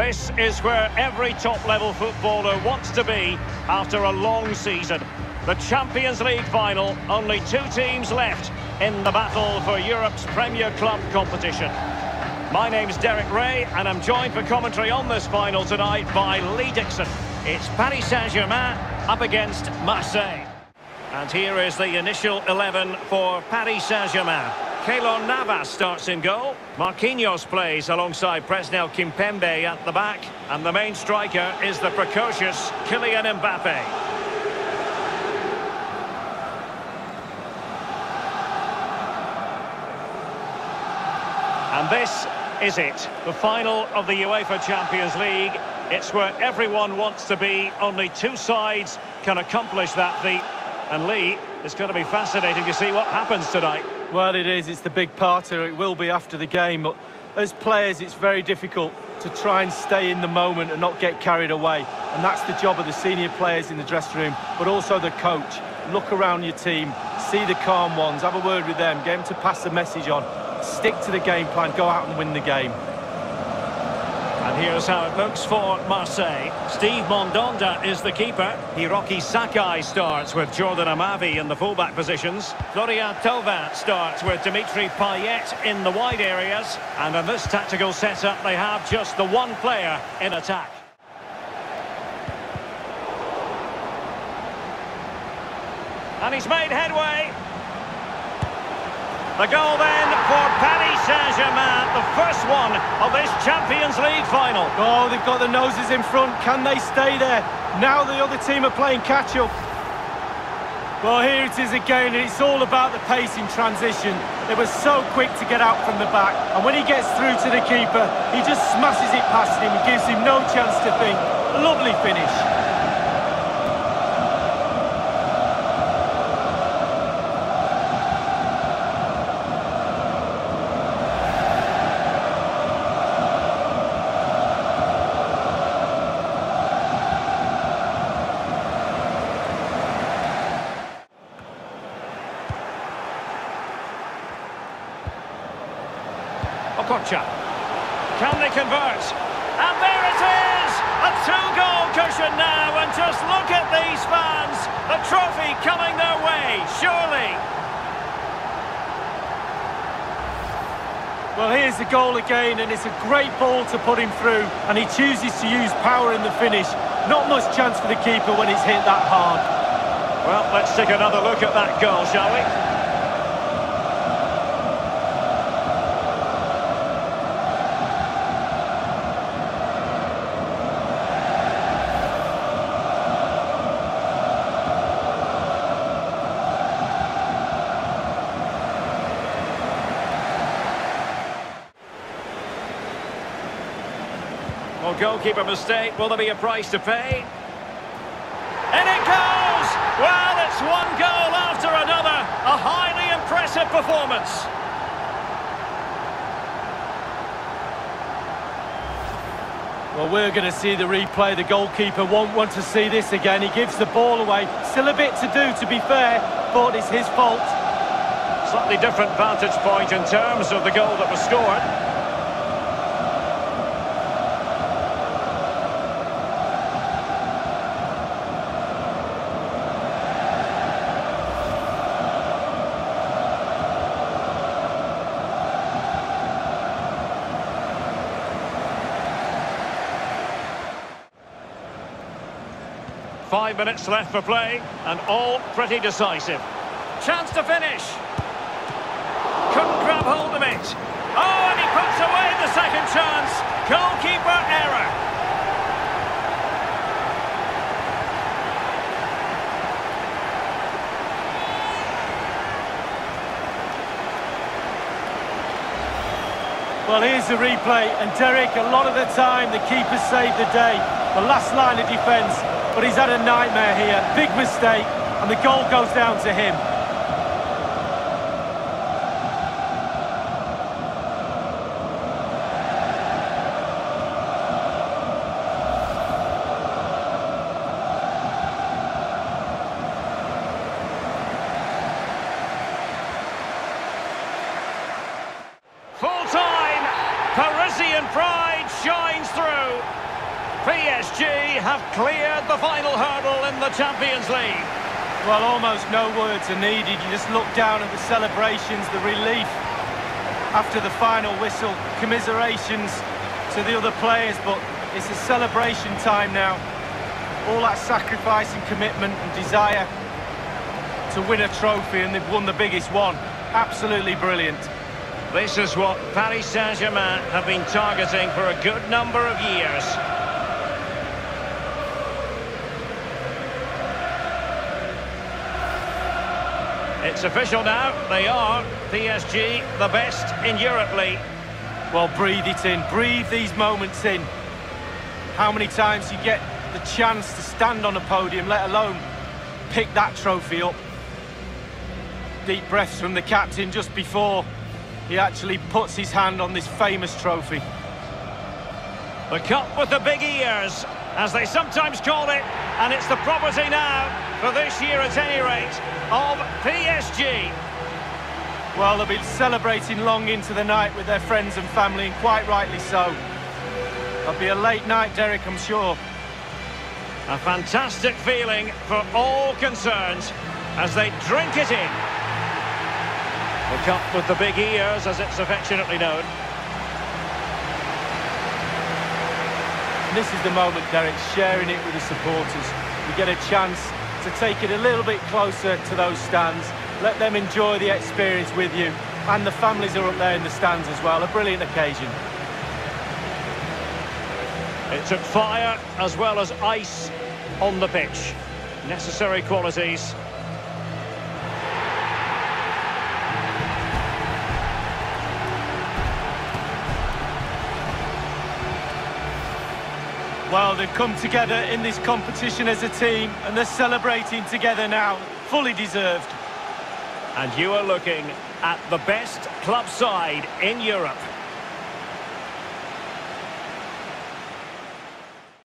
This is where every top-level footballer wants to be after a long season. The Champions League final, only two teams left in the battle for Europe's Premier Club competition. My name's Derek Ray, and I'm joined for commentary on this final tonight by Lee Dixon. It's Paris Saint-Germain up against Marseille. And here is the initial 11 for Paris Saint-Germain. Keylor Navas starts in goal. Marquinhos plays alongside Presnel Kimpembe at the back. And the main striker is the precocious Kylian Mbappe. And this is it, the final of the UEFA Champions League. It's where everyone wants to be. Only two sides can accomplish that feat. And Lee, it's going to be fascinating to see what happens tonight. Well, it is. It's the big parter. It will be after the game. But as players, it's very difficult to try and stay in the moment and not get carried away. And that's the job of the senior players in the dressing room, but also the coach. Look around your team, see the calm ones, have a word with them, get them to pass the message on. Stick to the game plan, go out and win the game. And here's how it looks for Marseille. Steve Mandanda is the keeper. Hiroki Sakai starts with Jordan Amavi in the fullback positions. Florian Thauvin starts with Dimitri Payet in the wide areas. And in this tactical setup, they have just the one player in attack. And he's made headway. The goal then for Paris Saint-Germain, the first one of this Champions League final. Oh, they've got the noses in front. Can they stay there? Now the other team are playing catch-up. Well, here it is again, and it's all about the pace in transition. They were so quick to get out from the back, and when he gets through to the keeper, he just smashes it past him and gives him no chance to think. Lovely finish. Can they convert? And there it is! A two-goal cushion now, and just look at these fans! The trophy coming their way, surely! Well, here's the goal again, and it's a great ball to put him through, and he chooses to use power in the finish. Not much chance for the keeper when it's hit that hard. Well, let's take another look at that goal, shall we? Well, goalkeeper mistake. Will there be a price to pay? And it goes! Well, it's one goal after another. A highly impressive performance. Well, we're going to see the replay. The goalkeeper won't want to see this again. He gives the ball away. Still a bit to do, to be fair, but it's his fault. Slightly different vantage point in terms of the goal that was scored. Five minutes left for play, and all pretty decisive. Chance to finish. Couldn't grab hold of it. Oh, and he puts away the second chance. Goalkeeper error. Well, here's the replay, and Derek, a lot of the time the keeper saved the day. The last line of defence but he's had a nightmare here. Big mistake, and the goal goes down to him. PSG have cleared the final hurdle in the Champions League. Well, almost no words are needed. You just look down at the celebrations, the relief after the final whistle, commiserations to the other players, but it's a celebration time now. All that sacrifice and commitment and desire to win a trophy, and they've won the biggest one. Absolutely brilliant. This is what Paris Saint-Germain have been targeting for a good number of years. It's official now, they are, PSG, the best in Europe League. Well, breathe it in, breathe these moments in. How many times you get the chance to stand on a podium, let alone pick that trophy up. Deep breaths from the captain just before he actually puts his hand on this famous trophy. The cup with the big ears, as they sometimes call it, and it's the property now, for this year at any rate, of PSG. Well, they'll be celebrating long into the night with their friends and family, and quite rightly so. It'll be a late night, Derek, I'm sure. A fantastic feeling for all concerned as they drink it in. The cup with the big ears, as it's affectionately known. This is the moment, Derek, sharing it with the supporters. We get a chance to take it a little bit closer to those stands. Let them enjoy the experience with you. And the families are up there in the stands as well. A brilliant occasion. It took fire as well as ice on the pitch. Necessary qualities Well, they've come together in this competition as a team, and they're celebrating together now. Fully deserved. And you are looking at the best club side in Europe.